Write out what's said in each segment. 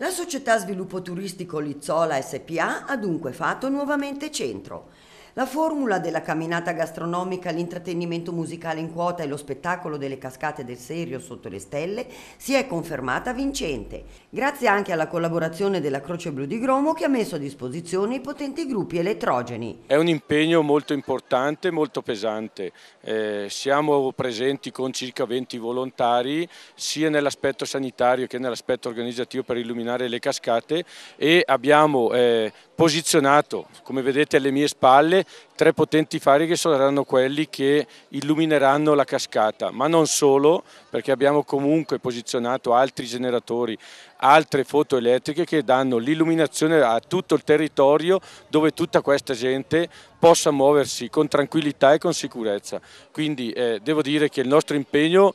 La società sviluppo turistico Lizzola SPA ha dunque fatto nuovamente centro. La formula della camminata gastronomica, l'intrattenimento musicale in quota e lo spettacolo delle cascate del Serio sotto le stelle si è confermata vincente, grazie anche alla collaborazione della Croce Blu di Gromo che ha messo a disposizione i potenti gruppi elettrogeni. È un impegno molto importante, molto pesante. Eh, siamo presenti con circa 20 volontari sia nell'aspetto sanitario che nell'aspetto organizzativo per illuminare le cascate e abbiamo eh, posizionato, come vedete alle mie spalle, tre potenti fari che saranno quelli che illumineranno la cascata, ma non solo, perché abbiamo comunque posizionato altri generatori, altre foto elettriche che danno l'illuminazione a tutto il territorio dove tutta questa gente possa muoversi con tranquillità e con sicurezza. Quindi eh, devo dire che il nostro impegno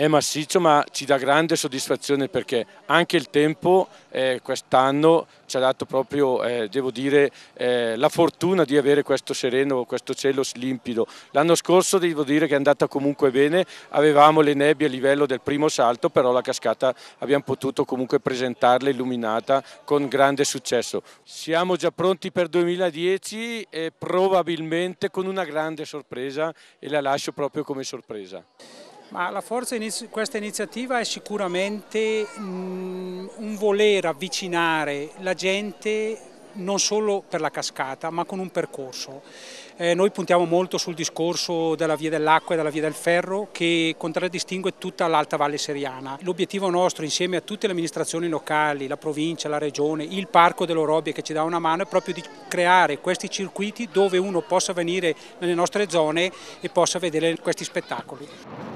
è massiccio ma ci dà grande soddisfazione perché anche il tempo eh, quest'anno ci ha dato proprio, eh, devo dire, eh, la fortuna di avere questo sereno, questo cielo limpido. L'anno scorso devo dire che è andata comunque bene, avevamo le nebbie a livello del primo salto, però la cascata abbiamo potuto comunque presentarla illuminata con grande successo. Siamo già pronti per 2010 e probabilmente con una grande sorpresa e la lascio proprio come sorpresa. Ma la forza di questa iniziativa è sicuramente mm, un voler avvicinare la gente non solo per la cascata ma con un percorso. Eh, noi puntiamo molto sul discorso della via dell'acqua e della via del ferro che contraddistingue tutta l'Alta Valle Seriana. L'obiettivo nostro insieme a tutte le amministrazioni locali, la provincia, la regione, il Parco dell'Orobie che ci dà una mano è proprio di creare questi circuiti dove uno possa venire nelle nostre zone e possa vedere questi spettacoli.